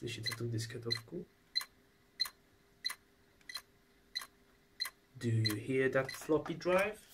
Slyšíte tu disketovku? Do you hear that floppy drive?